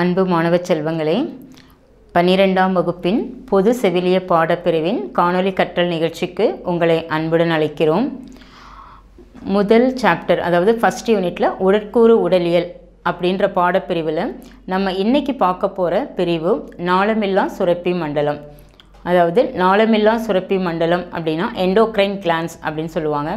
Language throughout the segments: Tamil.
அன்பு மாணவ செல்வங்களே பன்னிரெண்டாம் வகுப்பின் பொது செவிலிய பாடப்பிரிவின் காணொளி கற்றல் நிகழ்ச்சிக்கு உங்களை அன்புடன் அழைக்கிறோம். முதல் சாப்டர் அதாவது ஃபஸ்ட் யூனிட்டில் உடற்கூறு உடலியல் அப்படின்ற பாடப்பிரிவில் நம்ம இன்றைக்கி பார்க்க போகிற பிரிவு நாளமில்லா சுரப்பி மண்டலம். அதாவது நாளமில்லா சுரப்பி மண்டலம் அப்படின்னா எண்டோக்ரைன் கிளான்ஸ் அப்படின்னு சொல்லுவாங்க.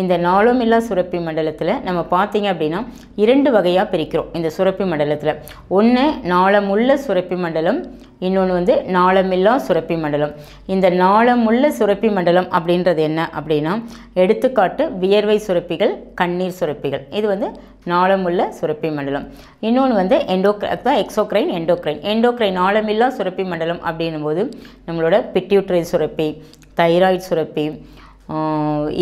இந்த நாளமில்லா சுரப்பி மண்டலத்தில் நம்ம பார்த்தீங்க அப்படின்னா இரண்டு வகையாக பிரிக்கிறோம் இந்த சுரப்பி மண்டலத்தில். ஒன்று நாளமுள்ள சுரப்பி மண்டலம் இன்னொன்று வந்து நாளமில்லா சுரப்பி மண்டலம். இந்த நாளமுள்ள சுரப்பி மண்டலம் அப்படின்றது என்ன அப்படின்னா எடுத்துக்காட்டு வியர்வை சுரப்பிகள் கண்ணீர் சுரப்பிகள். இது வந்து நாளமுள்ள சுரப்பி மண்டலம். இன்னொன்று வந்து எண்டோக்ரா தான் எக்ஸோக்ரைன் எண்டோக்ரைன். எண்டோக்ரைன் நாளமில்லா சுரப்பி மண்டலம் அப்படின்னும் போது நம்மளோட பிட்யூட்ரை சுரப்பி தைராய்டு சுரப்பி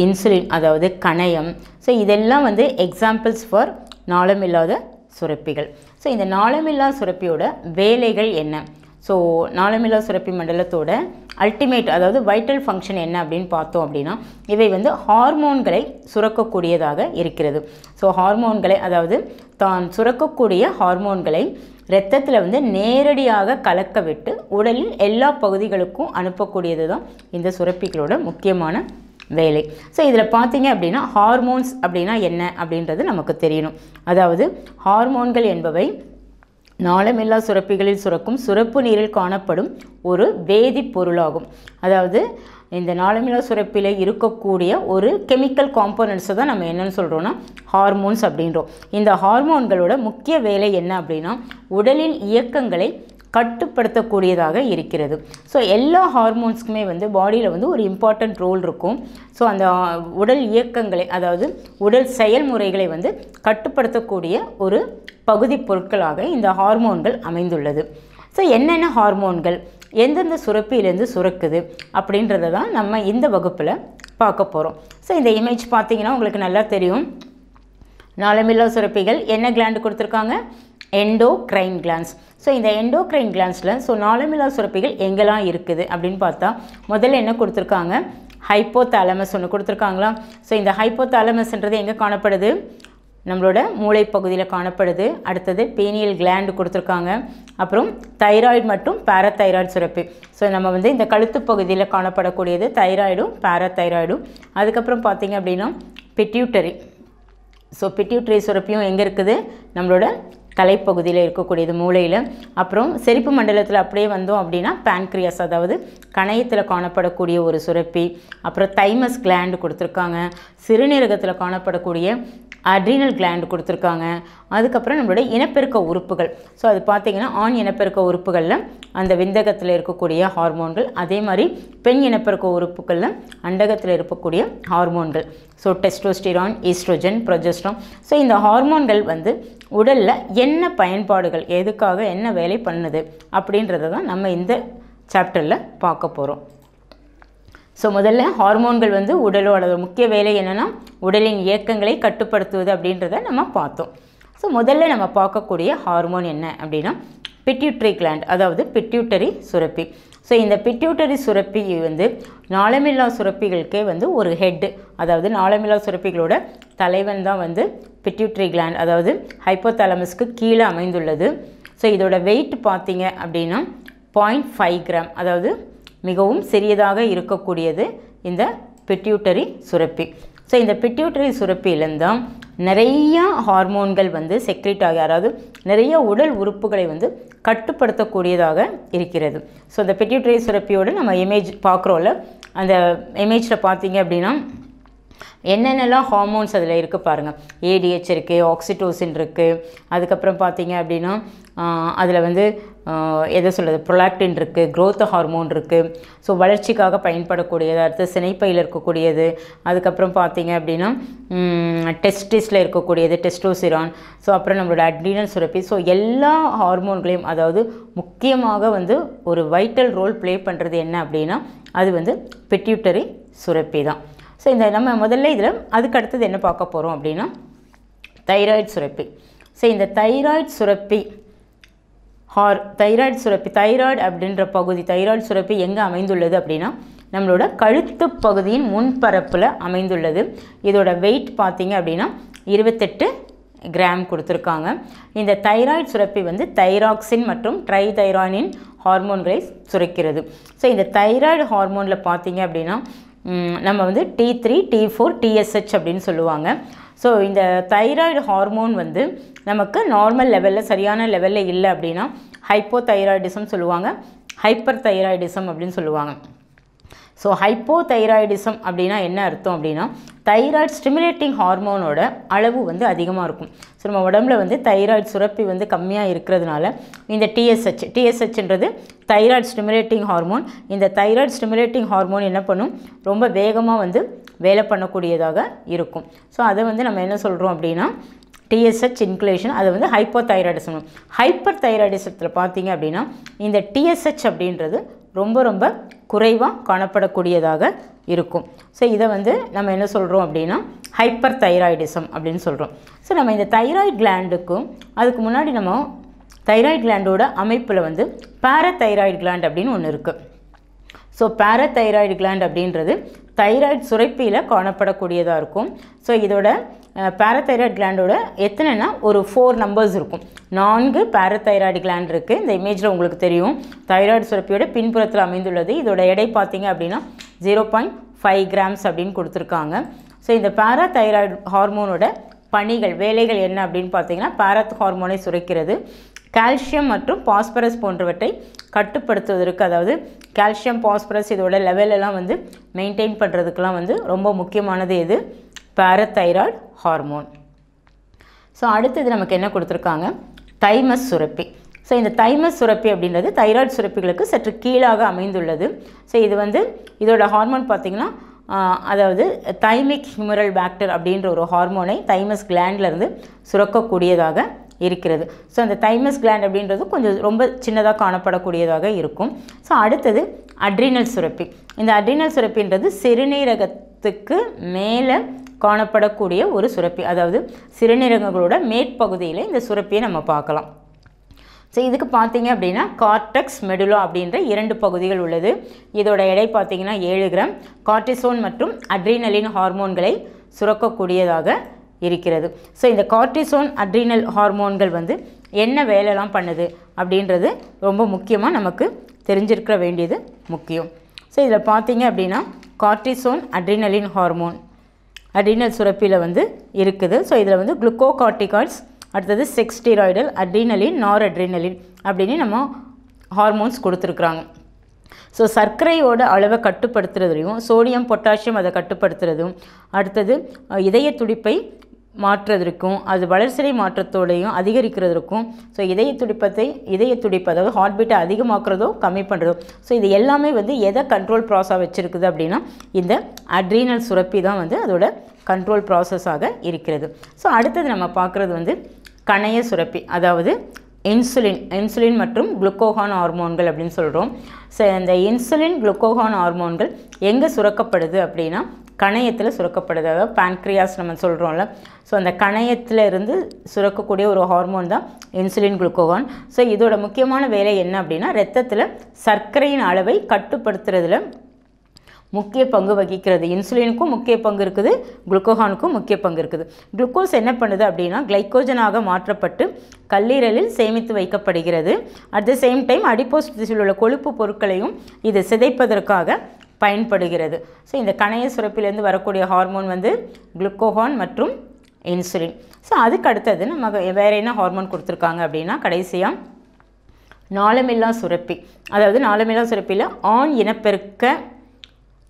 இன்சுலின் அதாவது கணையம். ஸோ இதெல்லாம் வந்து எக்ஸாம்பிள்ஸ் ஃபார் நாளமில்லாத சுரப்பிகள். ஸோ இந்த நாளமில்லா சுரப்பியோட வேலைகள் என்ன? ஸோ நாளமில்லா சுரப்பி மண்டலத்தோட அல்டிமேட் அதாவது வைட்டல் ஃபங்க்ஷன் என்ன அப்படின்னு பார்த்தோம் அப்படின்னா இவை வந்து ஹார்மோன்களை சுரக்கக்கூடியதாக இருக்கிறது. ஸோ ஹார்மோன்களை அதாவது தான் சுரக்கக்கூடிய ஹார்மோன்களை இரத்தத்தில் வந்து நேரடியாக கலக்க விட்டு உடலில் எல்லா பகுதிகளுக்கும் அனுப்பக்கூடியது தான் இந்த சுரப்பிகளோட முக்கியமான வேலை. ஸோ இதில் பார்த்தீங்க அப்படின்னா ஹார்மோன்ஸ் அப்படின்னா என்ன அப்படின்றது நமக்கு தெரியணும். அதாவது ஹார்மோன்கள் என்பவை நாளமில்லா சுரப்பிகளில் சுரக்கும் சுரப்பு நீரில் காணப்படும் ஒரு வேதிப்பொருளாகும் அதாவது இந்த நாளமில்லா சுரப்பில் இருக்கக்கூடிய ஒரு கெமிக்கல் காம்போனன்ட்ஸை தான் நம்ம என்னென்னு சொல்கிறோன்னா ஹார்மோன்ஸ் அப்படின்றோம். இந்த ஹார்மோன்களோட முக்கிய வேலை என்ன அப்படின்னா உடலின் இயக்கங்களை கட்டுப்படுத்தக்கூடியதாக இருக்கிறது. ஸோ எல்லா ஹார்மோன்ஸ்க்குமே வந்து பாடியில் வந்து ஒரு இம்பார்ட்டண்ட் ரோல் இருக்கும். ஸோ அந்த உடல் இயக்கங்களை அதாவது உடல் செயல்முறைகளை வந்து கட்டுப்படுத்தக்கூடிய ஒரு பகுதி பொருட்களாக இந்த ஹார்மோன்கள் அமைந்துள்ளது. ஸோ என்னென்ன ஹார்மோன்கள் எந்தெந்த சுரப்பியிலேருந்து சுரக்குது அப்படின்றத தான் நம்ம இந்த வகுப்பில் பார்க்க போகிறோம் ஸோ இந்த இமேஜ் பார்த்தீங்கன்னா உங்களுக்கு நல்லா தெரியும். நாளமில்லா சுரப்பிகள் என்ன கிளாண்டு கொடுத்துருக்காங்க? எண்டோ கிரைன் கிளான்ஸ் ஸோ இந்த எண்டோக்ரைன் கிளான்ஸில் ஸோ நாளமில்லா சுரப்பிகள் எங்கெல்லாம் இருக்குது அப்படின்னு பார்த்தா முதல்ல என்ன கொடுத்துருக்காங்க? ஹைப்போத்தாலமஸ் ஒன்று கொடுத்துருக்காங்களா ஸோ இந்த ஹைப்போதாலமஸ்ன்றது எங்கே காணப்படுது? நம்மளோட மூளை பகுதியில் காணப்படுது. அடுத்தது பீனியல் கிளாண்டு கொடுத்துருக்காங்க. அப்புறம் தைராய்டு மற்றும் பேரத்தைராய்டு சுரப்பு. ஸோ நம்ம வந்து இந்த கழுத்து பகுதியில் காணப்படக்கூடியது தைராய்டும் பேரத்தைராய்டும் அதுக்கப்புறம் பார்த்திங்க அப்படின்னா பிட்யூட்டரி ஸோ பெட்டியூட்டரி சுரப்பியும் எங்கே இருக்குது? நம்மளோட தலைப்பகுதியில் இருக்கக்கூடியது மூளையில். அப்புறம் செரிப்பு மண்டலத்தில் அப்படியே வந்தோம் அப்படின்னா பேன்க்ரியாஸ் அதாவது கணையத்தில் காணப்படக்கூடிய ஒரு சுரப்பி அப்புறம் தைமஸ் கிளாண்டு கொடுத்துருக்காங்க. சிறுநீரகத்தில் காணப்படக்கூடிய அட்ரினல் கிளாண்டு கொடுத்துருக்காங்க. அதுக்கப்புறம் நம்மளுடைய இனப்பெருக்க உறுப்புகள். ஸோ அது பார்த்திங்கன்னா ஆண் இனப்பெருக்க உறுப்புகளில் அந்த விந்தகத்தில் இருக்கக்கூடிய ஹார்மோன்கள் அதே மாதிரி பெண் இனப்பெருக்க உறுப்புகளில் அண்டகத்தில் இருக்கக்கூடிய ஹார்மோன்கள் so testosterone oestrogen progesterone so இந்த ஹார்மோன்கள் வந்து உடலில் என்ன பயன்பாடுகள் எதுக்காக என்ன வேலை பண்ணுது அப்படின்றத தான் நம்ம இந்த சாப்டரில் பார்க்க போகிறோம் ஸோ முதல்ல ஹார்மோன்கள் வந்து உடலோட முக்கிய வேலை என்னென்னா உடலின் இயக்கங்களை கட்டுப்படுத்துவது அப்படின்றத நம்ம பார்த்தோம். ஸோ முதல்ல நம்ம பார்க்கக்கூடிய ஹார்மோன் என்ன அப்படின்னா பிட்யூட்டரி கிளாண்ட் அதாவது பிட்யூட்டரி சுரப்பி. ஸோ இந்த பிட்யூட்டரி சுரப்பி வந்து நாளமில்லா சுரப்பிகளுக்கே வந்து ஒரு ஹெட்டு அதாவது நாளமில்லா சுரப்பிகளோட தலைவன் தான் வந்து பிட்யூட்டரி கிளாண்ட் அதாவது ஹைப்போதாலமஸ்க்கு கீழே அமைந்துள்ளது. ஸோ இதோட வெயிட் பார்த்தீங்க அப்படின்னா பாயிண்ட் ஃபைவ் கிராம் அதாவது மிகவும் சிறியதாக இருக்கக்கூடியது இந்த பிட்யூட்டரி சுரப்பி. ஸோ இந்த பிட்யூட்டரி சுரப்பியிலேருந்து தான் நிறைய ஹார்மோன்கள் வந்து செக்ரேட் ஆகி அதாவது நிறைய உடல் உறுப்புகளை வந்து கட்டுப்படுத்தக்கூடியதாக இருக்கிறது. ஸோ இந்த பிட்யூட்டரி சுரப்பியோட நம்ம இமேஜ் பார்க்குறோம்ல அந்த இமேஜில் பார்த்தீங்க அப்படின்னா என்னென்னலாம் ஹார்மோன்ஸ் அதில் இருக்குது பாருங்கள் ஏடிஹெச் இருக்குது ஆக்சிடோசின் இருக்குது அதுக்கப்புறம் பார்த்தீங்க அப்படின்னா அதில் வந்து எதை சொல்கிறது ப்ரொலாக்டின் இருக்குது க்ரோத் ஹார்மோன் இருக்குது ஸோ வளர்ச்சிக்காக பயன்படக்கூடியது அடுத்து சினைப்பையில் இருக்கக்கூடியது. அதுக்கப்புறம் பார்த்தீங்க அப்படின்னா டெஸ்டிஸில் இருக்கக்கூடியது டெஸ்டோசிரான் ஸோ அப்புறம் நம்மளோட அட்ரினல் சுரப்பி. ஸோ எல்லா ஹார்மோன்களையும் அதாவது முக்கியமாக வந்து ஒரு வைட்டல் ரோல் ப்ளே பண்ணுறது என்ன அப்படின்னா அது வந்து பெட்யூட்டரி சுரப்பி தான் ஸோ இந்த நம்ம முதல்ல இதில் அதுக்கு அடுத்தது என்ன பார்க்க போகிறோம் அப்படின்னா தைராய்டு சுரப்பி. ஸோ இந்த தைராய்டு சுரப்பி ஹார் தைராய்டு சுரப்பி தைராய்டு அப்படின்ற பகுதி தைராய்டு சுரப்பி எங்கே அமைந்துள்ளது அப்படின்னா நம்மளோட கழுத்து பகுதியின் முன்பரப்பில் அமைந்துள்ளது. இதோட வெயிட் பார்த்தீங்க அப்படின்னா இருபத்தெட்டு கிராம் கொடுத்துருக்காங்க. இந்த தைராய்டு சுரப்பி வந்து தைராக்சின் மற்றும் ட்ரைதைரானின் ஹார்மோன்களை சுரக்கிறது. ஸோ இந்த தைராய்டு ஹார்மோனில் பார்த்தீங்க அப்படின்னா நம்ம வந்து T three T four TSH அப்படின்னு சொல்லுவாங்க. ஸோ இந்த தைராய்டு ஹார்மோன் வந்து நமக்கு நார்மல் லெவலில் சரியான லெவலில் இல்லை அப்படின்னா ஹைப்போ தைராய்டிசம் சொல்லுவாங்க. ஹைப்பர் தைராய்டிசம் அப்படின்னு சொல்லுவாங்க. ஸோ ஹைப்போதைராய்டிசம் அப்படின்னா என்ன அர்த்தம் அப்படின்னா தைராய்டு ஸ்டிமுலேட்டிங் ஹார்மோனோட அளவு வந்து அதிகமாக இருக்கும். ஸோ நம்ம உடம்புல வந்து தைராய்டு சுரப்பி வந்து கம்மியாக இருக்கிறதுனால இந்த டிஎஸ்ஹெச் டிஎஸ்ஹெச்ன்றது தைராய்டு ஸ்டிமுலேட்டிங் ஹார்மோன் இந்த தைராய்டு ஸ்டிமுலேட்டிங் ஹார்மோன் என்ன பண்ணும்? ரொம்ப வேகமாக வந்து வேலை பண்ணக்கூடியதாக இருக்கும். ஸோ அதை வந்து நம்ம என்ன சொல்கிறோம் அப்படின்னா டிஎஸ்ஹெச் இன்குலேஷன் அது வந்து ஹைப்போதைராய்டிசம் ஹைப்பர் தைராய்டிசத்தில் பார்த்தீங்க அப்படின்னா இந்த டிஎஸ்ஹெச் அப்படின்றது ரொம்ப ரொம்ப குறைவாக காணப்படக்கூடியதாக இருக்கும். ஸோ இதை வந்து நம்ம என்ன சொல்கிறோம் அப்படின்னா ஹைப்பர் தைராய்டிசம் அப்படின்னு சொல்கிறோம் ஸோ நம்ம இந்த தைராய்டு கிளாண்டுக்கும் அதுக்கு முன்னாடி நம்ம தைராய்டு கிளாண்டோட அமைப்பில் வந்து பாரதைராய்டு கிளாண்ட் அப்படின்னு ஒன்று இருக்குது ஸோ பாரதைராய்டு கிளாண்ட் அப்படின்றது தைராய்டு சுரப்பியில் காணப்படக்கூடியதாக இருக்கும். ஸோ இதோட பேரத்தைராய்டு கிளாண்டோட எத்தனைனா ஒரு ஃபோர் நம்பர்ஸ் இருக்கும். நான்கு பாரதைராய்டு கிளாண்ட் இருக்குது இந்த இமேஜில் உங்களுக்கு தெரியும். தைராய்டு சுரப்பியோட பின்புறத்தில் அமைந்துள்ளது. இதோட எடை பார்த்தீங்க அப்படின்னா ஜீரோ பாயிண்ட் ஃபைவ் கிராம்ஸ் அப்படின்னு கொடுத்துருக்காங்க. ஸோ இந்த பேராதைராய்டு ஹார்மோனோட பணிகள் வேலைகள் என்ன அப்படின்னு பார்த்தீங்கன்னா பேரத் ஹார்மோனை சுரக்கிறது. கால்சியம் மற்றும் பாஸ்பரஸ் போன்றவற்றை கட்டுப்படுத்துவதற்கு அதாவது கால்சியம் பாஸ்பரஸ் இதோட லெவலெல்லாம் வந்து மெயின்டைன் பண்ணுறதுக்கெலாம் வந்து ரொம்ப முக்கியமானது எது? பாரதைராய்டு ஹார்மோன். ஸோ அடுத்தது நமக்கு என்ன கொடுத்துருக்காங்க? தைமஸ் சுரப்பி. ஸோ இந்த தைமஸ் சுரப்பி அப்படின்றது தைராய்டு சுரப்பிகளுக்கு சற்று கீழாக அமைந்துள்ளது. ஸோ இது வந்து இதோட ஹார்மோன் பார்த்திங்கன்னா அதாவது தைமிக் ஹியூமரல் பேக்டர் அப்படின்ற ஒரு ஹார்மோனை தைமஸ் கிளாண்ட்லேருந்து சுரக்கக்கூடியதாக இருக்கிறது. ஸோ அந்த தைமஸ் கிளாண்ட் அப்படின்றது கொஞ்சம் ரொம்ப சின்னதாக காணப்படக்கூடியதாக இருக்கும். ஸோ அடுத்தது அட்ரினல் சுரப்பி. இந்த அட்ரினல் சுரப்பின்றது சிறுநீரகத்துக்கு மேலே காணப்படக்கூடிய ஒரு சுரப்பி அதாவது சிறுநீரகங்களோட மேற்பகுதியில் இந்த சுரப்பியை நம்ம பார்க்கலாம். ஸோ இதுக்கு பார்த்தீங்க அப்படின்னா கார்டெக்ஸ் மெடுலோ அப்படின்ற இரண்டு பகுதிகள் உள்ளது. இதோட எடை பார்த்தீங்கன்னா ஏழு கிராம். கார்டிசோன் மற்றும் அட்ரினலின் ஹார்மோன்களை சுரக்கக்கூடியதாக இருக்கிறது. ஸோ இந்த கார்டிசோன் அட்ரினல் ஹார்மோன்கள் வந்து என்ன வேலைலாம் பண்ணுது அப்படின்றது ரொம்ப முக்கியமாக நமக்கு தெரிஞ்சிருக்க வேண்டியது முக்கியம். ஸோ இதில் பார்த்தீங்க அப்படின்னா கார்டிசோன் அட்ரினலின் ஹார்மோன். அட்ரினல் சுரப்பியில் வந்து இருக்குது. ஸோ இதில் வந்து குளுக்கோகார்டிகாய்ட்ஸ் அடுத்தது செக்ஸ்டிராய்டல் அட்ரினலின் நார் அட்ரினலின் அப்படின்னு நம்ம ஹார்மோன்ஸ் கொடுத்துருக்குறாங்க. ஸோ சர்க்கரையோட அளவை கட்டுப்படுத்துறதுலையும் சோடியம் பொட்டாசியம் அதை கட்டுப்படுத்துறதும் அடுத்தது இதய துடிப்பை மாற்றுறதற்கும் அது வளர்சிதை மாற்றத்தோடையும் அதிகரிக்கிறதுக்கும் ஸோ இதய துடிப்பத்தை இதய துடிப்பு அதாவது ஹார்ட் பீட்டை அதிகமாக்குறதோ கம்மி பண்ணுறதோ ஸோ இது எல்லாமே வந்து எதை கண்ட்ரோல் ப்ராஸாக வச்சுருக்குது அப்படின்னா இந்த அட்ரீனல் சுரப்பி தான் வந்து அதோட கண்ட்ரோல் ப்ராசஸாக இருக்கிறது. ஸோ அடுத்தது நம்ம பார்க்குறது வந்து கணைய சுரப்பி அதாவது இன்சுலின் இன்சுலின் மற்றும் குளுக்கோகான் ஹார்மோன்கள் அப்படின்னு சொல்கிறோம் ஸோ இந்த இன்சுலின் குளுக்கோகான் ஹார்மோன்கள் எங்கே சுரக்கப்படுது அப்படின்னா கணையத்தில் சுரக்கப்படுது. அதாவது pancreas நம்ம சொல்கிறோம்ல ஸோ அந்த கணையத்தில் இருந்து சுரக்கக்கூடிய ஒரு ஹார்மோன் தான் இன்சுலின் குளுக்கோகான் ஸோ இதோட முக்கியமான வேலை என்ன அப்படின்னா ரத்தத்தில் சர்க்கரையின் அளவை கட்டுப்படுத்துறதுல முக்கிய பங்கு வகிக்கிறது. இன்சுலினுக்கும் முக்கிய பங்கு இருக்குது. குளுக்கோகானுக்கும் முக்கிய பங்கு இருக்குது. குளுக்கோஸ் என்ன பண்ணுது அப்படின்னா கிளைக்கோஜனாக மாற்றப்பட்டு கல்லீரலில் சேமித்து வைக்கப்படுகிறது. At the same time adipose திசையில் உள்ள கொழுப்பு பொருட்களையும் இது சிதைப்பதற்காக பயன்படுகிறது. ஸோ இந்த கணைய சுரப்பிலேருந்து வரக்கூடிய ஹார்மோன் வந்து குளுக்கோகான் மற்றும் இன்சுலின். ஸோ அதுக்கு அடுத்தது நம்ம வேறு என்ன ஹார்மோன் கொடுத்துருக்காங்க அப்படின்னா கடைசியாக நாளமில்லா சுரப்பி. அதாவது நாளமில்லா சுரப்பியில் ஆண் இனப்பெருக்க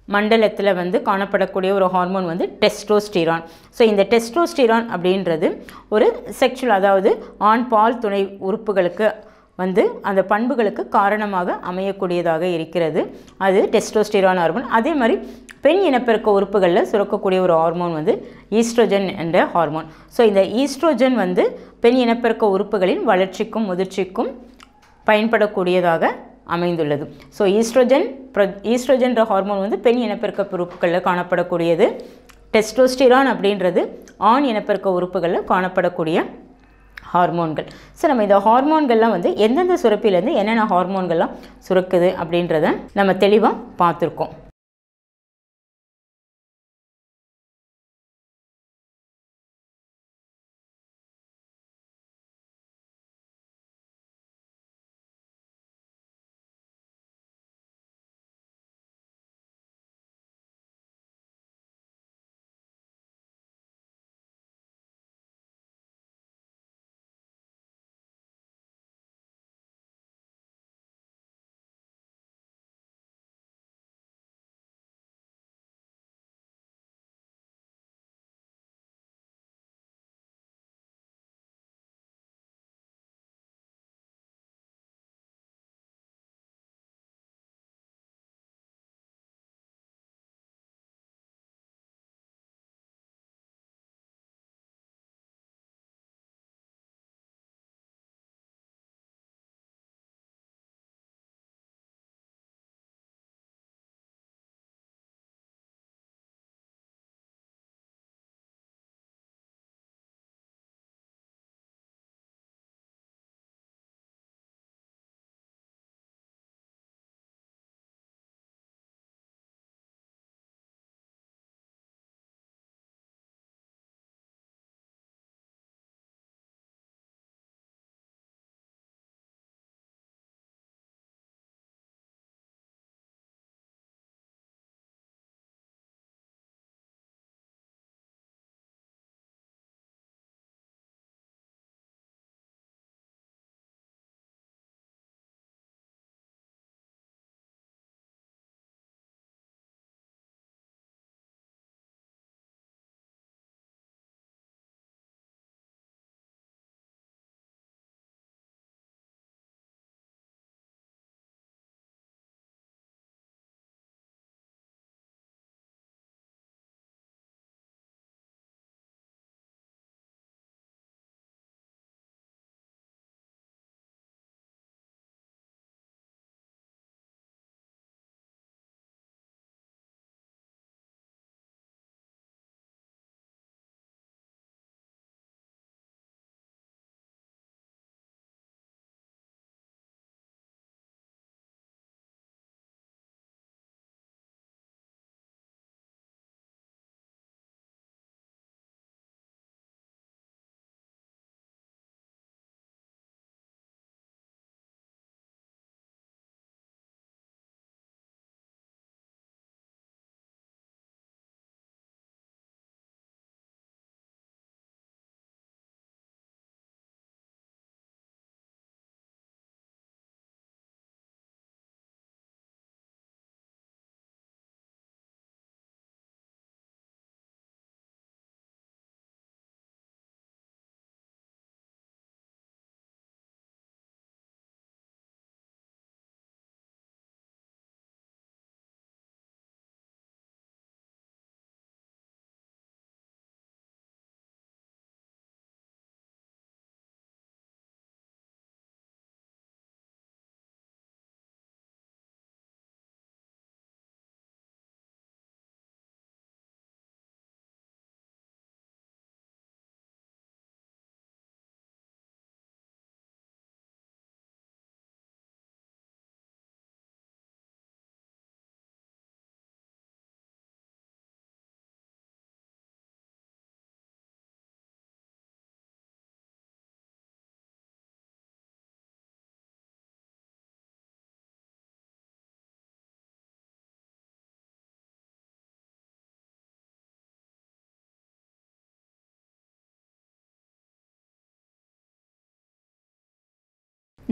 மண்டலத்தில் வந்து காணப்படக்கூடிய ஒரு ஹார்மோன் வந்து டெஸ்டோஸ்டிரான் ஸோ இந்த டெஸ்டோஸ்டிரான் அப்படின்றது ஒரு செக்ஷுவல் அதாவது ஆண் பால் துணை உறுப்புகளுக்கு வந்து அந்த பண்புகளுக்கு காரணமாக அமையக்கூடியதாக இருக்கிறது. அது டெஸ்டோஸ்டிரான் ஹார்மோன் அதே மாதிரி பெண் இனப்பெருக்க உறுப்புகளில் சுரக்கக்கூடிய ஒரு ஹார்மோன் வந்து ஈஸ்ட்ரோஜன் என்ற ஹார்மோன் ஸோ இந்த ஈஸ்ட்ரோஜன் வந்து பெண் இனப்பெருக்க உறுப்புகளின் வளர்ச்சிக்கும் முதிர்ச்சிக்கும் பயன்படக்கூடியதாக அமைந்துள்ளது. ஸோ ஈஸ்ட்ரோஜன் ப்ரொ ஈஸ்ட்ரோஜன்ற ஹார்மோன் வந்து பெண் இனப்பெருக்க உறுப்புகளில் காணப்படக்கூடியது. டெஸ்டோஸ்டிரான் அப்படின்றது ஆண் இனப்பெருக்க உறுப்புகளில் காணப்படக்கூடிய ஹார்மோன்கள் ஸோ நம்ம இந்த ஹார்மோன்கள்லாம் வந்து எந்தெந்த சுரப்பிலேருந்து என்னென்ன ஹார்மோன்கள்லாம் சுரக்குது அப்படின்றத நம்ம தெளிவாக பார்த்துருக்கோம்.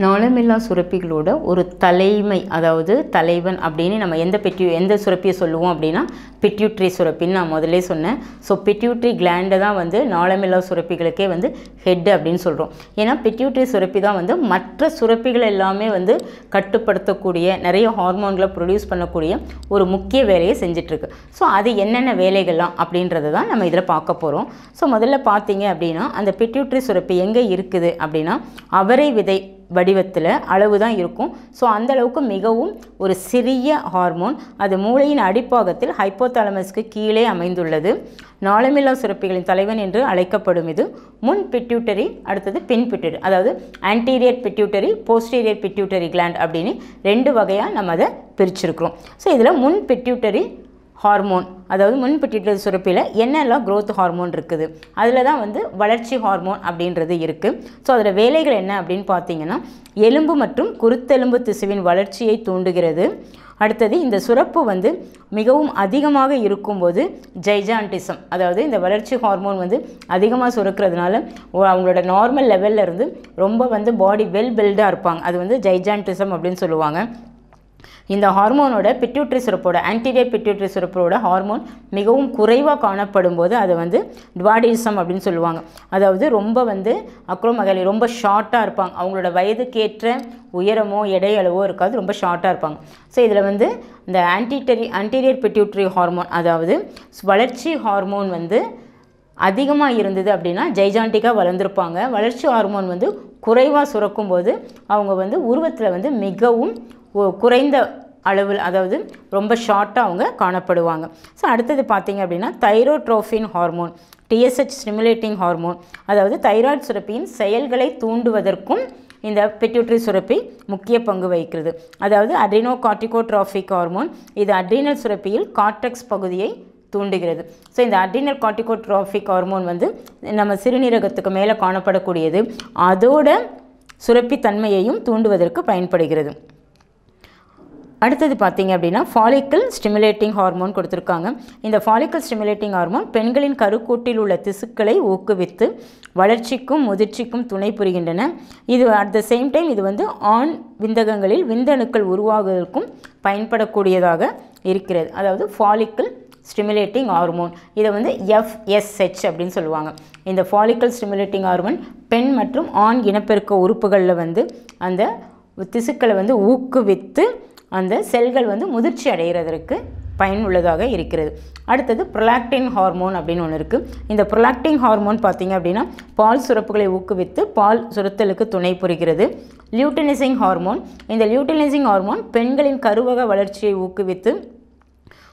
நாளமில்லா சுரப்பிகளோட ஒரு தலைமை அதாவது தலைவன் அப்படின்னு நம்ம எந்த பெட்யூ எந்த சுரப்பியை சொல்லுவோம் அப்படின்னா பிட்யூட்ரி சுரப்பின்னு நான் முதல்லே சொன்னேன். ஸோ பிட்யூட்ரி கிளாண்டை தான் வந்து நாளமில்லா சுரப்பிகளுக்கே வந்து ஹெட் அப்படின்னு சொல்கிறோம் ஏன்னா பிட்யூட்ரி சுரப்பி தான் வந்து மற்ற சுரப்பிகள் எல்லாமே வந்து கட்டுப்படுத்தக்கூடிய நிறைய ஹார்மோன்களை ப்ரொடியூஸ் பண்ணக்கூடிய ஒரு முக்கிய வேலையை செஞ்சிட்ருக்கு. ஸோ அது என்னென்ன வேலைகள்லாம் அப்படின்றத தான் நம்ம இதில் பார்க்க போகிறோம் ஸோ முதல்ல பார்த்தீங்க அப்படின்னா அந்த பிட்யூட்ரி சுரப்பி எங்கே இருக்குது அப்படின்னா அவரை விதை வடிவத்தில் அளவு தான் இருக்கும். ஸோ அந்த அளவுக்கு மிகவும் ஒரு சிறிய ஹார்மோன் அது மூளையின் அடிப்பாகத்தில் ஹைப்போதாலமஸ்க்கு கீழே அமைந்துள்ளது. நாளமில்லா சுரப்பிகளின் தலைவன் என்று அழைக்கப்படும் இது. முன் பிட்யூட்டரி அடுத்தது பின் பிட்யூட்டரி அதாவது anterior pituitary posterior pituitary gland அப்படின்னு ரெண்டு வகையாக நம்ம அதை பிரிச்சிருக்கிறோம். ஸோ இதில் முன் பிட்யூட்டரி ஹார்மோன் அதாவது முன் சுரப்பியில் என்னெல்லாம் க்ரோத் ஹார்மோன் இருக்குது? அதில் தான் வந்து வளர்ச்சி ஹார்மோன் அப்படின்றது இருக்குது ஸோ அதில் வேலைகள் என்ன அப்படின்னு பார்த்தீங்கன்னா எலும்பு மற்றும் குருத்தெலும்பு திசுவின் வளர்ச்சியை தூண்டுகிறது. அடுத்தது இந்த சுரப்பு வந்து மிகவும் அதிகமாக இருக்கும்போது ஜைஜான்டிசம் அதாவது இந்த வளர்ச்சி ஹார்மோன் வந்து அதிகமாக சுரக்கிறதுனால அவங்களோட நார்மல் லெவல்ல இருந்து ரொம்ப வந்து பாடி வெல் பில்டாக இருப்பாங்க. அது வந்து ஜைஜான்டிசம் அப்படின்னு சொல்லுவாங்க. இந்த ஹார்மோனோட பிட்யூட்ரி சுரப்போட ஆன்டீரியர் பிட்யூட்ரி சுரப்போட ஹார்மோன் மிகவும் குறைவாக காணப்படும் போது அதை வந்து டுவாடிசம் அப்படின்னு சொல்லுவாங்க. அதாவது ரொம்ப வந்து அக்ரோமகலி ரொம்ப ஷார்ட்டாக இருப்பாங்க. அவங்களோட வயதுக்கேற்ற உயரமோ எடையளவோ இருக்காது ரொம்ப ஷார்ட்டாக இருப்பாங்க. ஸோ இதில் வந்து இந்த ஆன்டிடரி ஆன்டீரியர் பிட்யூட்ரி ஹார்மோன் அதாவது வளர்ச்சி ஹார்மோன் வந்து அதிகமாக இருந்தது அப்படின்னா ஜெய்ஜாண்டிக்காக வளர்ந்துருப்பாங்க. வளர்ச்சி ஹார்மோன் வந்து குறைவாக சுரக்கும் போது அவங்க வந்து உருவத்தில் வந்து மிகவும் குறைந்த அளவில் அதாவது ரொம்ப ஷார்ட்டாக அவங்க காணப்படுவாங்க. ஸோ அடுத்தது பார்த்தீங்க அப்படின்னா thyrotrophin hormone TSH stimulating hormone அதாவது தைராய்டு சுரப்பியின் செயல்களை தூண்டுவதற்கும் இந்த பிட்யூட்ரி சுரப்பி முக்கிய பங்கு வகிக்கிறது. அதாவது அட்ரினோ கார்டிகோட்ராஃபிக் ஹார்மோன் இது அட்ரினல் சுரப்பியில் கார்டெக்ஸ் பகுதியை தூண்டுகிறது. ஸோ இந்த அட்ரினல் கார்டிகோட்ராஃபிக் ஹார்மோன் வந்து நம்ம சிறுநீரகத்துக்கு மேலே காணப்படக்கூடியது. அதோட சுரப்பி தன்மையையும் தூண்டுவதற்கு பயன்படுகிறது. அடுத்தது பார்த்தீங்க அப்படின்னா ஃபாலிக்கல் ஸ்டிமுலேட்டிங் ஹார்மோன் கொடுத்துருக்காங்க. இந்த ஃபாலிக்கல் ஸ்டிமுலேட்டிங் ஹார்மோன் பெண்களின் கருக்கூட்டில் உள்ள திசுக்களை ஊக்குவித்து வளர்ச்சிக்கும் முதிர்ச்சிக்கும் துணை புரிகின்றன. இது அட் த சேம் டைம் இது வந்து ஆண் விந்தகங்களில் விந்தணுக்கள் உருவாகுவதற்கும் பயன்படக்கூடியதாக இருக்கிறது. அதாவது ஃபாலிக்கல் ஸ்டிமுலேட்டிங் ஹார்மோன் இதை வந்து எஃப்எஸ்ஹெச் அப்படின்னு சொல்லுவாங்க. இந்த ஃபாலிக்கல் ஸ்டிமுலேட்டிங் ஹார்மோன் பெண் மற்றும் ஆண் இனப்பெருக்க உறுப்புகளில் வந்து அந்த திசுக்களை வந்து ஊக்குவித்து அந்த செல்கள் வந்து முதிர்ச்சி அடைகிறதற்கு பயனுள்ளதாக இருக்கிறது. அடுத்தது ப்ரொலாக்டின் ஹார்மோன் அப்படின்னு ஒன்று இருக்குது இந்த ப்ரொலாக்டின் ஹார்மோன் பார்த்திங்க அப்படின்னா பால் சுரப்புகளை ஊக்குவித்து பால் சுரத்தலுக்கு துணை புரிகிறது. லியூட்டனைசிங் ஹார்மோன் இந்த லியூட்டனைசிங் ஹார்மோன் பெண்களின் கருவக வளர்ச்சியை ஊக்குவித்து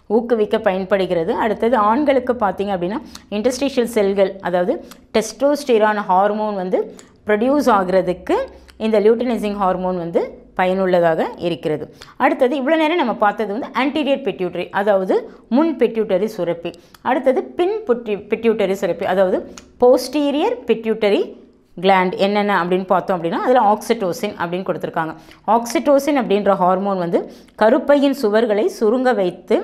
ஊக்குவிக்க பயன்படுகிறது. அடுத்தது ஆண்களுக்கு பார்த்திங்க அப்படின்னா இன்டஸ்ட்ரிஷியல் செல்கள் அதாவது டெஸ்டோஸ்டிரான் ஹார்மோன் வந்து ப்ரொடியூஸ் ஆகிறதுக்கு இந்த லியூட்டனைசிங் ஹார்மோன் வந்து பயனுள்ளதாக இருக்கிறது. அடுத்தது இவ்வளோ நேரம் நம்ம பார்த்தது வந்து ஆன்டீரியர் பெட்யூட்டரி அதாவது முன் பெட்யூட்டரி சுரப்பி. அடுத்தது பின் புட்டி பெட்யூட்டரி சுரப்பி அதாவது போஸ்டீரியர் பெட்யூட்டரி கிளாண்ட் என்னென்ன அப்படின்னு பார்த்தோம் அப்படின்னா அதில் ஆக்சிடோசின் அப்படின்னு கொடுத்துருக்காங்க. ஆக்சிடோசின் அப்படின்ற ஹார்மோன் வந்து கருப்பையின் சுவர்களை சுருங்க வைத்து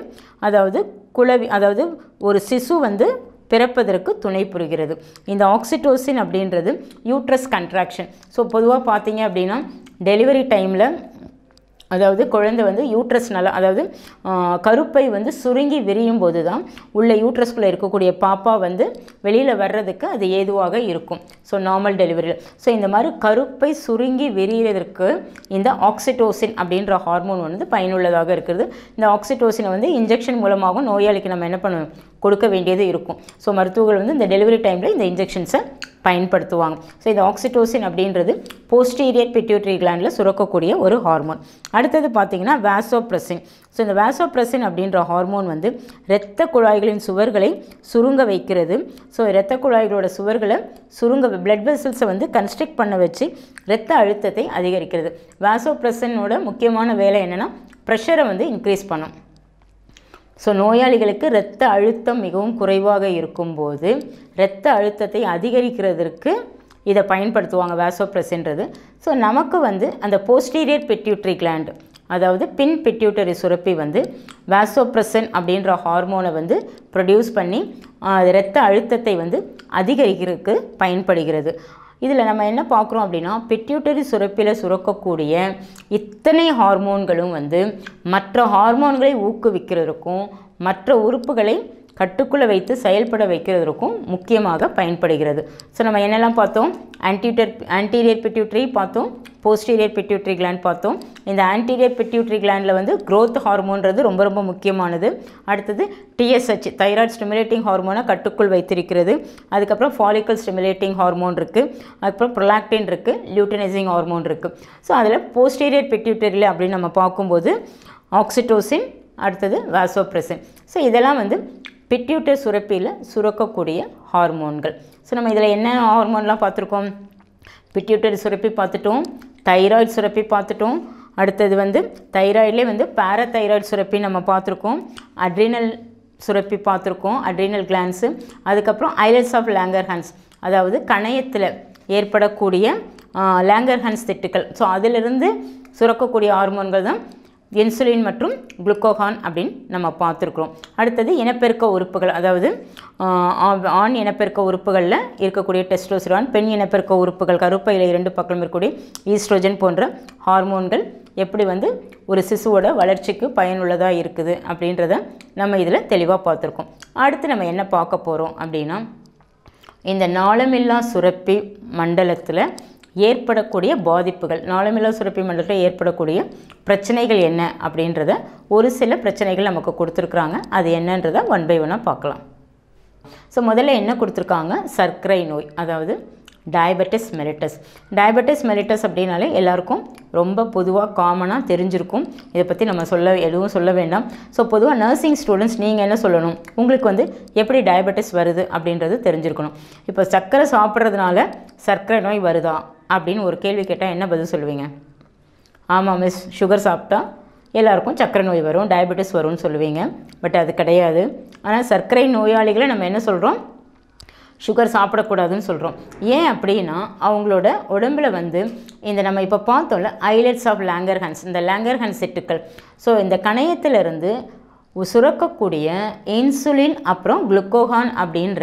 அதாவது குளவி அதாவது ஒரு சிசு வந்து பிறப்பதற்கு துணை புரிகிறது. இந்த ஆக்சிடோசின் அப்படின்றது யூட்ரஸ் கன்ட்ராக்ஷன் ஸோ பொதுவாக பார்த்தீங்க அப்படின்னா டெலிவரி டைமில் அதாவது குழந்தை வந்து யூட்ரஸ் நல்லா அதாவது கருப்பை வந்து சுருங்கி விரியும் போது தான் உள்ள யூட்ரஸ்குள்ளே இருக்கக்கூடிய பாப்பா வந்து வெளியில் வர்றதுக்கு அது ஏதுவாக இருக்கும். ஸோ நார்மல் டெலிவரியில் ஸோ இந்த மாதிரி கருப்பை சுருங்கி விரியறதற்கு இந்த ஆக்சிடோசின் அப்படின்ற ஹார்மோன் வந்து பயனுள்ளதாக இருக்கிறது இந்த ஆக்சிடோசினை வந்து இன்ஜெக்ஷன் மூலமாகவும் நோயாளிக்கு நம்ம என்ன பண்ணுவோம்? கொடுக்க வேண்டியது இருக்கும். ஸோ மருத்துவர்கள் வந்து இந்த டெலிவரி டைமில் இந்த இன்ஜெக்ஷன்ஸை பயன்படுத்துவாங்க. ஸோ இந்த ஆக்சிடோசின் அப்படின்றது போஸ்டீரியர் பிட்யூட்டரி கிளாண்டில் சுரக்கக்கூடிய ஒரு ஹார்மோன் அடுத்தது பார்த்தீங்கன்னா வேசோப்ரெசின் ஸோ இந்த வேசோப்ரெசின் அப்படின்ற ஹார்மோன் வந்து இரத்த குழாய்களின் சுவர்களை சுருங்க வைக்கிறது. ஸோ இரத்த குழாய்களோட சுவர்களை சுருங்க பிளட் வெசல்ஸை வந்து கன்ஸ்ட்ரக்ட் பண்ண வச்சு இரத்த அழுத்தத்தை அதிகரிக்கிறது. வேசோப்ரெசினோட முக்கியமான வேலை என்னென்னா ப்ரெஷரை வந்து இன்க்ரீஸ் பண்ணும். ஸோ நோயாளிகளுக்கு இரத்த அழுத்தம் மிகவும் குறைவாக இருக்கும்போது இரத்த அழுத்தத்தை அதிகரிக்கிறதுக்கு இதை பயன்படுத்துவாங்க வேசோப்ரெஸ்ன்றது ஸோ நமக்கு வந்து அந்த போஸ்டீரியர் பெட்யூட்ரி கிளாண்ட் அதாவது பின் பிட்யூட்டரி சுரப்பி வந்து வேசோப்ரெசன் அப்படின்ற ஹார்மோனை வந்து ப்ரொடியூஸ் பண்ணி ரத்த இரத்த அழுத்தத்தை வந்து அதிகரிக்கிறதுக்கு பயன்படுகிறது. இதில் நம்ம என்ன பார்க்குறோம் அப்படின்னா பெட்யூட்டரி சுரப்பில் சுரக்கக்கூடிய இத்தனை ஹார்மோன்களும் வந்து மற்ற ஹார்மோன்களை ஊக்குவிக்கிறதுக்கும் மற்ற உறுப்புகளை கட்டுக்குள்ளே வைத்து செயல்பட வைக்கிறதுக்கும் முக்கியமாக பயன்படுகிறது. ஸோ நம்ம என்னெல்லாம் பார்த்தோம்? ஆன்டியூட்டர் ஆன்டீரியர் பிட்யூட்ரி பார்த்தோம். போஸ்டீரியர் பிட்யூட்ரி கிளாண்ட் பார்த்தோம். இந்த ஆன்டீரியர் பிட்யூட்ரி கிளாண்டில் வந்து க்ரோத் ஹார்மோன்றது ரொம்ப ரொம்ப முக்கியமானது. அடுத்தது டிஎஸ்ஹெச் தைராய்டு ஸ்டிமுலேட்டிங் ஹார்மோனை கட்டுக்குள் வைத்திருக்கிறது. அதுக்கப்புறம் ஃபாலிக்கல் ஸ்டிமுலேட்டிங் ஹார்மோன் இருக்குது அதுக்கப்புறம் ப்ரொலாக்டின் இருக்குது லியூட்டனைசிங் ஹார்மோன் இருக்குது ஸோ அதில் போஸ்டீரியர் பிட்யூட்டரியில் அப்படின்னு நம்ம பார்க்கும்போது ஆக்சிடோசின் அடுத்தது வாசோப்ரெசின் ஸோ இதெல்லாம் வந்து பிட்யூட்டர் சுரப்பியில் சுரக்கக்கூடிய ஹார்மோன்கள் ஸோ நம்ம இதில் என்ன ஹார்மோன்லாம் பார்த்துருக்கோம்? பிட்யூட்டரி சுரப்பி பார்த்துட்டோம் தைராய்டு சுரப்பி பார்த்துட்டோம். அடுத்தது வந்து தைராய்டிலே வந்து பேரதைராய்டு சுரப்பி நம்ம பார்த்துருக்கோம். அட்ரினல் சுரப்பி பார்த்துருக்கோம் அட்ரினல் கிளான்ஸு அதுக்கப்புறம் ஐலட்ஸ் ஆஃப் லேங்கர்ஹன்ஸ் அதாவது கணையத்தில் ஏற்படக்கூடிய லேங்கர்ஹன்ஸ் திட்டுக்கள். ஸோ அதிலிருந்து சுரக்கக்கூடிய ஹார்மோன்கள் தான் இன்சுலின் மற்றும் குளுக்கோகான் அப்படின்னு நம்ம பார்த்துருக்குறோம். அடுத்தது இனப்பெருக்க உறுப்புகள். அதாவது ஆ- ஆண் இனப்பெருக்க உறுப்புகளில் இருக்கக்கூடிய டெஸ்டோஸ்டிரான் பெண் இனப்பெருக்க உறுப்புகள் கருப்பையில் இரண்டு பக்கம் இருக்கக்கூடிய ஈஸ்ட்ரோஜன் போன்ற ஹார்மோன்கள் எப்படி வந்து ஒரு சிசுவோட வளர்ச்சிக்கு பயனுள்ளதாக இருக்குது அப்படின்றத நம்ம இதில் தெளிவாக பார்த்துருக்கோம். அடுத்து நம்ம என்ன பார்க்க போகிறோம் அப்படின்னா இந்த நாளமில்லா சுரப்பி மண்டலத்தில் ஏற்படக்கூடிய பாதிப்புகள் நாளமில்லா சுரப்பி மண்டலத்தில் ஏற்படக்கூடிய பிரச்சனைகள் என்ன அப்படின்றத ஒரு சில பிரச்சனைகள் நமக்கு கொடுத்துருக்குறாங்க. அது என்னன்றதை ஒன் பை ஒன்னாக பார்க்கலாம். ஸோ முதல்ல என்ன கொடுத்துருக்காங்க? சர்க்கரை நோய் அதாவது டயபெட்டிஸ் மெலிட்டஸ் டயபெட்டிஸ் மெலிட்டஸ் அப்படின்னாலே எல்லாருக்கும் ரொம்ப பொதுவாக காமனாக தெரிஞ்சிருக்கும். இதை பற்றி நம்ம சொல்ல எதுவும் சொல்ல வேண்டாம். ஸோ பொதுவாக நர்சிங் ஸ்டூடெண்ட்ஸ் நீங்கள் என்ன சொல்லணும்? உங்களுக்கு வந்து எப்படி டயபெட்டிஸ் வருது அப்படின்றது தெரிஞ்சிருக்கணும். இப்போ சர்க்கரை சாப்பிட்றதுனால சர்க்கரை நோய் வருதா? அப்படின்னு ஒரு கேள்வி கேட்டால் என்ன பதில் சொல்லுவீங்க? ஆமாம் மிஸ் சுகர் சாப்பிட்டா எல்லாருக்கும் சர்க்கரை நோய் வரும் டயபெட்டிஸ் வரும்னு சொல்லுவீங்க. பட் அது கிடையாது. ஆனால் சர்க்கரை நோயாளிகளை நம்ம என்ன சொல்கிறோம் சுகர் சாப்பிடக்கூடாதுன்னு சொல்கிறோம் ஏன் அப்படின்னா அவங்களோட உடம்புல வந்து இந்த நம்ம இப்போ பார்த்தோம்ல ஐலட்ஸ் ஆஃப் லேங்கர்ஹன்ஸ் இந்த லேங்கர்ஹன்ஸ் செட்டுக்கள் ஸோ இந்த கணையத்திலிருந்து சுரக்கக்கூடிய இன்சுலின் அப்புறம் குளுக்கோகான் அப்படின்ற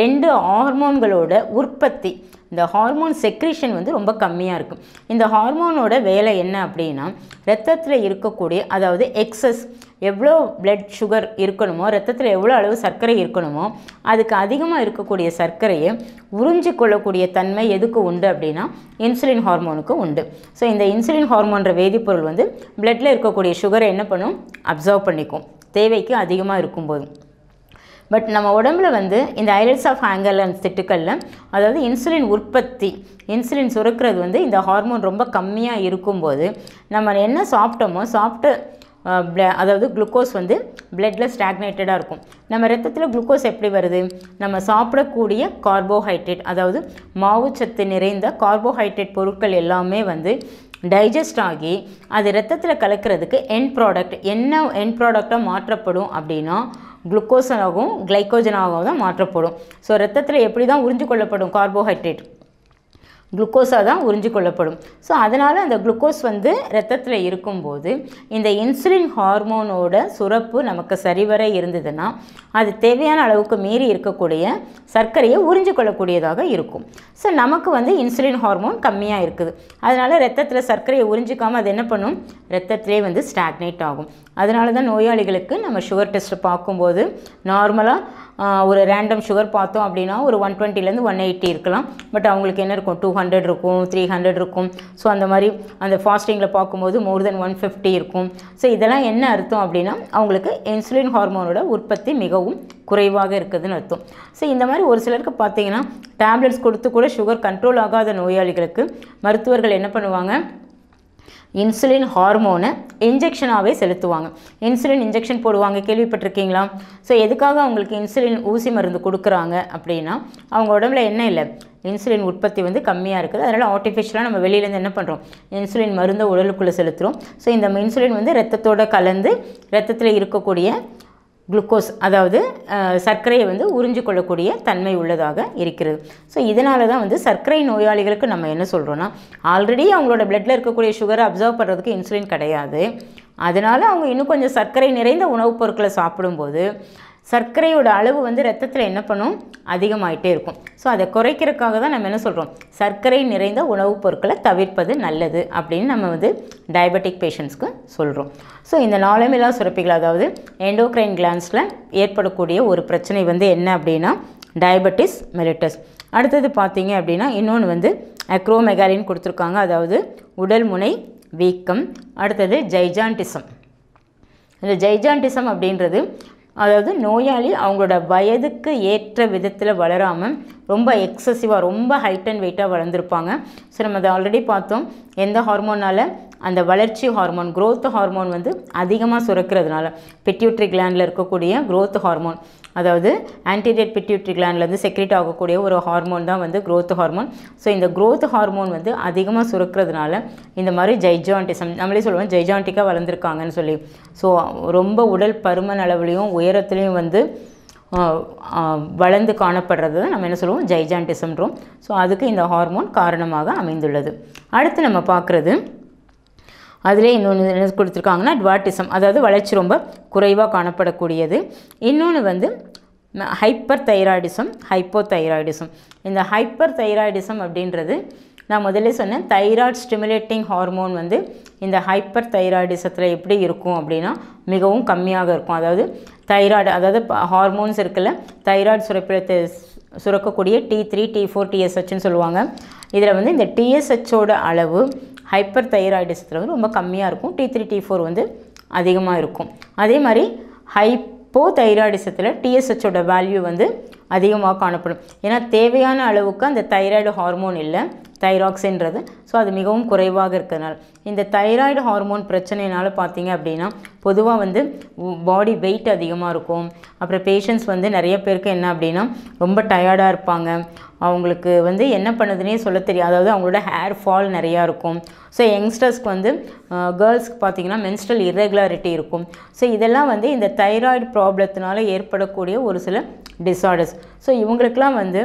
ரெண்டு ஹார்மோன்களோட உற்பத்தி இந்த ஹார்மோன் செக்ரிஷன் வந்து ரொம்ப கம்மியாக இருக்கும். இந்த ஹார்மோனோட வேலை என்ன அப்படின்னா ரத்தத்தில் இருக்கக்கூடிய அதாவது எக்ஸஸ் எவ்வளோ பிளட் சுகர் இருக்கணுமோ ரத்தத்தில் எவ்வளோ அளவு சர்க்கரை இருக்கணுமோ அதுக்கு அதிகமாக இருக்கக்கூடிய சர்க்கரையை உறிஞ்சு கொள்ளக்கூடிய தன்மை எதுக்கு உண்டு அப்படின்னா இன்சுலின் ஹார்மோனுக்கு உண்டு. ஸோ இந்த இன்சுலின் ஹார்மோன்ற வேதிப்பொருள் வந்து பிளட்டில் இருக்கக்கூடிய சுகரை என்ன பண்ணும்? அப்சர்வ் பண்ணிக்கும். தேவைக்கு அதிகமாக இருக்கும்போது. பட் நம்ம உடம்புல வந்து இந்த ஐரட்ஸ் ஆஃப் ஆங்கலன்ஸ் திட்டுக்களில் அதாவது இன்சுலின் உற்பத்தி இன்சுலின் சுரக்கிறது வந்து இந்த ஹார்மோன் ரொம்ப கம்மியாக இருக்கும்போது நம்ம என்ன சாப்பிட்டோமோ சாப்பிட்டு ப்ள- அதாவது குளுக்கோஸ் வந்து பிளட்டில் ஸ்டாக்னேட்டடாக இருக்கும். நம்ம ரத்தத்தில் குளுக்கோஸ் எப்படி வருது? நம்ம சாப்பிடக்கூடிய கார்போஹைட்ரேட் அதாவது மாவுச்சத்து நிறைந்த கார்போஹைட்ரேட் பொருட்கள் எல்லாமே வந்து டைஜஸ்ட் ஆகி அது ரத்தத்தில் கலக்கிறதுக்கு என் ப்ராடக்ட் என்ன என் ப்ராடக்டாக மாற்றப்படும் அப்படின்னா குளுக்கோஸாகவும் கிளைக்கோஜனாகவும் தான் மாற்றப்படும். ஸோ ரத்தத்தில் எப்படி தான் உறிஞ்சு கொள்ளப்படும் கார்போஹைட்ரேட் குளுக்கோஸாக தான் உறிஞ்சு கொள்ளப்படும் ஸோ அதனால் அந்த குளுக்கோஸ் வந்து ரத்தத்தில் இருக்கும்போது இந்த இன்சுலின் ஹார்மோனோட சுரப்பு நமக்கு சரிவர இருந்ததுன்னா அது தேவையான அளவுக்கு மீறி இருக்கக்கூடிய சர்க்கரையை உறிஞ்சு கொள்ளக்கூடியதாக இருக்கும். ஸோ நமக்கு வந்து இன்சுலின் ஹார்மோன் கம்மியாக இருக்குது. அதனால் ரத்தத்தில் சர்க்கரையை உறிஞ்சிக்காமல் அது என்ன பண்ணும்? ரத்தத்திலே வந்து ஸ்டாக்னேட் ஆகும். அதனால தான் நோயாளிகளுக்கு நம்ம சுகர் டெஸ்ட்டை பார்க்கும்போது நார்மலாக ஒரு ரேண்டம் சுகர் பார்த்தோம் அப்படின்னா ஒரு ஒன் டுவெண்ட்டிலேருந்து ஒன் எயிட்டி இருக்கலாம். பட் அவங்களுக்கு என்ன இருக்கும்? டூ ஹண்ட்ரட் ஹண்ட்ரட் இருக்கும் த்ரீ ஹண்ட்ரட் இருக்கும். ஸோ அந்த மாதிரி அந்த ஃபாஸ்டிங்கில் பார்க்கும்போது மோர் தென் ஒன் ஃபிஃப்டி இருக்கும். ஸோ இதெல்லாம் என்ன அர்த்தம் அப்படின்னா அவங்களுக்கு இன்சுலின் ஹார்மோனோட உற்பத்தி மிகவும் குறைவாக இருக்குதுன்னு அர்த்தம். ஸோ இந்த மாதிரி ஒரு சிலருக்கு பார்த்தீங்கன்னா டேப்லெட்ஸ் கொடுத்து கூட சுகர் கண்ட்ரோல் ஆகாத நோயாளிகளுக்கு மருத்துவர்கள் என்ன பண்ணுவாங்க? இன்சுலின் ஹார்மோனை இன்ஜெக்ஷனாகவே செலுத்துவாங்க. இன்சுலின் இன்ஜெக்ஷன் போடுவாங்க கேள்விப்பட்டிருக்கீங்களா? ஸோ எதுக்காக அவங்களுக்கு இன்சுலின் ஊசி மருந்து கொடுக்குறாங்க அப்படின்னா அவங்க உடம்புல என்ன இல்லை? இன்சுலின் உற்பத்தி வந்து கம்மியாக இருக்குது. அதனால் ஆர்டிஃபிஷியலாக நம்ம வெளியிலேருந்து என்ன பண்ணுறோம் இன்சுலின் மருந்தை உடலுக்குள்ளே செலுத்துகிறோம் ஸோ இந்த இன்சுலின் வந்து ரத்தத்தோடு கலந்து ரத்தத்தில் இருக்கக்கூடிய குளுக்கோஸ் அதாவது சர்க்கரையை வந்து உறிஞ்சு கொள்ளக்கூடிய தன்மை உள்ளதாக இருக்கிறது. ஸோ இதனால தான் வந்து சர்க்கரை நோயாளிகளுக்கு நம்ம என்ன சொல்கிறோன்னா ஆல்ரெடி அவங்களோட பிளட்டில் இருக்கக்கூடிய சுகரை அப்சர்வ் பண்ணுறதுக்கு இன்சுலின் கிடையாது. அதனால் அவங்க இன்னும் கொஞ்சம் சர்க்கரை நிறைந்த உணவுப் பொருட்களை சாப்பிடும்போது சர்க்கரையோட அளவு வந்து ரத்தத்தில் என்ன பண்ணும்? அதிகமாகிட்டே இருக்கும். ஸோ அதை குறைக்கிறதுக்காக தான் நம்ம என்ன சொல்கிறோம் சர்க்கரை நிறைந்த உணவுப் பொருட்களை தவிர்ப்பது நல்லது அப்படின்னு நம்ம வந்து டயபெட்டிக் பேஷண்ட்ஸ்க்கு சொல்கிறோம் ஸோ இந்த நாளமில்லா சுரப்பிகள் அதாவது எண்டோக்ரைன் கிளான்ஸில் ஏற்படக்கூடிய ஒரு பிரச்சனை வந்து என்ன அப்படின்னா டயபெட்டிஸ் மெலிட்டஸ் அடுத்தது பார்த்தீங்க அப்படின்னா இன்னொன்று வந்து அக்ரோமெகாலின் கொடுத்துருக்காங்க. அதாவது உடல் முனை வீக்கம். அடுத்தது ஜைஜான்டிசம் இந்த ஜைஜான்டிசம் அப்படின்றது அதாவது நோயாளி அவங்களோட வயதுக்கு ஏற்ற விதத்தில் வளராமல் ரொம்ப எக்ஸசிவாக ரொம்ப ஹைட் அண்ட் வெயிட்டாக வளர்ந்துருப்பாங்க. ஸோ நம்ம அதை ஆல்ரெடி பார்த்தோம். எந்த ஹார்மோனால் அந்த வளர்ச்சி ஹார்மோன் க்ரோத் ஹார்மோன் வந்து அதிகமாக சுரக்கிறதுனால பெட்யூட்ரி கிளாண்டில் இருக்கக்கூடிய க்ரோத் ஹார்மோன் அதாவது ஆன்டிடேட் பிட்யூட்ரி கிளாண்ட்லேருந்து செக்ரேட் ஆகக்கூடிய ஒரு ஹார்மோன் தான் வந்து க்ரோத் ஹார்மோன் ஸோ இந்த க்ரோத் ஹார்மோன் வந்து அதிகமாக சுரக்கிறதுனால இந்த மாதிரி ஜைஜான்டிசம் நம்மளே சொல்லுவோம் ஜைஜான்டிக்காக வளர்ந்துருக்காங்கன்னு சொல்லி. ஸோ ரொம்ப உடல் பருமன் அளவுலேயும் உயரத்துலேயும் வந்து வளர்ந்து காணப்படுறது தான் நம்ம என்ன சொல்லுவோம் ஜைஜான்டிசம்ன்றோம் ஸோ அதுக்கு இந்த ஹார்மோன் காரணமாக அமைந்துள்ளது. அடுத்து நம்ம பார்க்குறது அதிலே இன்னொன்று என்ன கொடுத்துருக்காங்கன்னா டுவாட்டிசம் அதாவது வளர்ச்சி ரொம்ப குறைவாக காணப்படக்கூடியது. இன்னொன்று வந்து ஹைப்பர் தைராய்டிசம் ஹைப்போ தைராய்டிசம் இந்த ஹைப்பர் தைராய்டிசம் அப்படின்றது நான் முதல்ல சொன்னேன் தைராய்டு ஸ்டிமுலேட்டிங் ஹார்மோன் வந்து இந்த ஹைப்பர் தைராய்டிசத்தில் எப்படி இருக்கும் அப்படின்னா மிகவும் கம்மியாக இருக்கும். அதாவது தைராய்டு அதாவது ஹார்மோன்ஸ் இருக்குல்ல தைராய்டு சுரப்பிடத்தை சுரக்கக்கூடிய டி த்ரீ டி ஃபோர் டிஎஸ்ஹெச்னு சொல்லுவாங்க. இதில் வந்து இந்த டிஎஸ்ஹெச்சோட அளவு ஹைப்பர் தைராய்டிசத்தில் வந்து ரொம்ப கம்மியாக இருக்கும். டி த்ரீ டி ஃபோர் வந்து அதிகமாக இருக்கும். அதே மாதிரி ஹைப்போ தைராய்டிசத்தில் டிஎஸ்ஹெச்சோட வேல்யூ வந்து அதிகமாக காணப்படும். ஏன்னா தேவையான அளவுக்கு அந்த தைராய்டு ஹார்மோன் இல்லை. தைராக்ஸின்றது. ஸோ அது மிகவும் குறைவாக இருக்கிறதுனால இந்த தைராய்டு ஹார்மோன் பிரச்சனையினால பார்த்தீங்க அப்படின்னா பொதுவாக வந்து பாடி வெயிட் அதிகமாக இருக்கும். அப்புறம் பேஷண்ட்ஸ் வந்து நிறைய பேருக்கு என்ன அப்படின்னா ரொம்ப டயர்டாக இருப்பாங்க. அவங்களுக்கு வந்து என்ன பண்ணுதுன்னே சொல்ல தெரியாது. அதாவது அவங்களோட ஹேர் ஃபால் நிறையா இருக்கும். ஸோ யங்ஸ்டர்ஸ்க்கு வந்து கேர்ள்ஸ்க்கு பார்த்தீங்கன்னா மென்ஸ்ட்ரல் irregularity இருக்கும். ஸோ இதெல்லாம் வந்து இந்த தைராய்டு ப்ராப்ளத்தினால ஏற்படக்கூடிய ஒரு சில டிஸார்டர்ஸ் ஸோ இவங்களுக்கெல்லாம் வந்து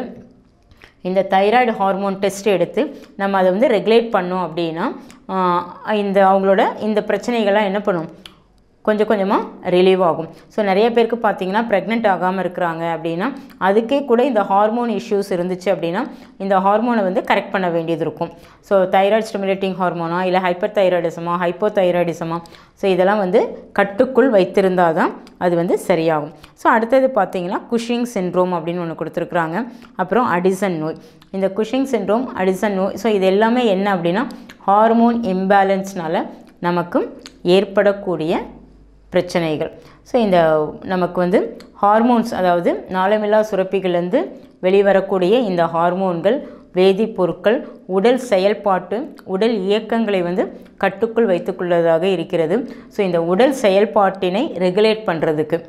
இந்த தைராய்டு ஹார்மோன் டெஸ்ட் எடுத்து நம்ம அதை வந்து ரெகுலேட் பண்ணோம் அப்படின்னா இந்த அவங்களோட இந்த பிரச்சனைகள்லாம் என்ன பண்ணும்? கொஞ்சம் கொஞ்சமாக ரிலீவ் ஆகும். ஸோ நிறைய பேருக்கு பார்த்தீங்கன்னா ப்ரெக்னென்ட் ஆகாமல் இருக்கிறாங்க அப்படின்னா அதுக்கே கூட இந்த ஹார்மோன் இஷ்யூஸ் இருந்துச்சு அப்படின்னா இந்த ஹார்மோனை வந்து கரெக்ட் பண்ண வேண்டியது இருக்கும். ஸோ தைராய்டு ஸ்டிமுலேட்டிங் ஹார்மோனா இல்லை ஹைப்பர் தைராய்டிசமா ஹைப்போ தைராய்டிசமா ஸோ இதெல்லாம் வந்து கட்டுக்குள் வைத்திருந்தால் தான் அது வந்து சரியாகும். ஸோ அடுத்தது பார்த்தீங்கன்னா குஷிங் சின்ட்ரோம் அப்படின்னு ஒன்று கொடுத்துருக்குறாங்க. அப்புறம் அடிசன் நோய். இந்த குஷிங் சின்ட்ரோம் அடிசன் நோய் ஸோ இது எல்லாமே என்ன அப்படின்னா ஹார்மோன் இம்பேலன்ஸ்னால நமக்கு ஏற்படக்கூடிய பிரச்சனைகள். ஸோ இந்த நமக்கு வந்து ஹார்மோன்ஸ் அதாவது நாளமில்லா சுரப்பிகள்லேருந்து வெளிவரக்கூடிய இந்த ஹார்மோன்கள் வேதிப்பொருட்கள் உடல் செயல்பாட்டு உடல் இயக்கங்களை வந்து கட்டுக்குள் வைத்துக்கொள்வதாக இருக்கிறது. ஸோ இந்த உடல் செயல்பாட்டினை ரெகுலேட் பண்ணுறதுக்கு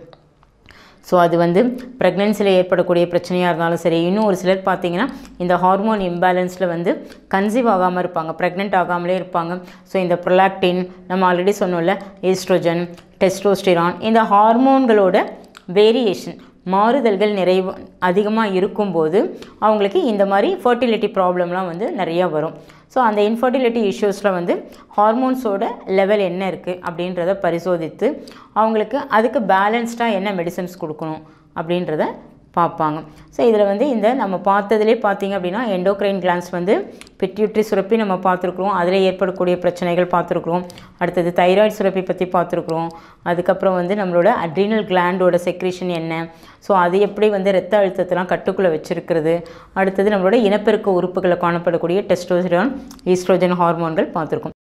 ஸோ அது வந்து ப்ரெக்னென்சியில் ஏற்படக்கூடிய பிரச்சனையாக இருந்தாலும் சரி இன்னும் ஒரு சிலர் பார்த்தீங்கன்னா இந்த ஹார்மோன் இம்பேலன்ஸில் வந்து கன்சீவ் ஆகாமல் இருப்பாங்க ப்ரெக்னென்ட் ஆகாமலே இருப்பாங்க. ஸோ இந்த ப்ரொலாக்டின் நம்ம ஆல்ரெடி சொன்னோம்ல ஈஸ்ட்ரோஜன் டெஸ்டோஸ்டிரான் இந்த ஹார்மோன்களோட வேரியேஷன் மாறுதல்கள் நிறைவு அதிகமாக இருக்கும்போது அவங்களுக்கு இந்த மாதிரி ஃபர்டிலிட்டி ப்ராப்ளம்லாம் வந்து நிறையா வரும். ஸோ அந்த இன்ஃபர்டிலிட்டி இஷ்யூஸில் வந்து ஹார்மோன்ஸோட லெவல் என்ன இருக்குது அப்படின்றத பரிசோதித்து அவங்களுக்கு அதுக்கு பேலன்ஸ்டாக என்ன மெடிசன்ஸ் கொடுக்கணும் அப்படின்றத பார்ப்பாங்க. ஸோ இதில் வந்து இந்த நம்ம பார்த்ததுலே பார்த்தீங்க அப்படின்னா எண்டோக்ரைன் கிளான்ஸ் வந்து பிட்யூட்ரி சுரப்பி நம்ம பார்த்துருக்குறோம். அதில் ஏற்படக்கூடிய பிரச்சனைகள் பார்த்துருக்குறோம். அடுத்தது தைராய்டு சுரப்பி பற்றி பார்த்துருக்குறோம். அதுக்கப்புறம் வந்து நம்மளோட அட்ரினல் கிளாண்டோட செக்ரேஷன் என்ன? ஸோ அது எப்படி வந்து ரத்த அழுத்தத்தெல்லாம் கட்டுக்குள்ளே வச்சுருக்கிறது? அடுத்தது நம்மளோட இனப்பெருக்க உறுப்புகளை காணப்படக்கூடிய டெஸ்டோஸ்டிரான் ஈஸ்ட்ரோஜன் ஹார்மோன்கள் பார்த்துருக்கோம்.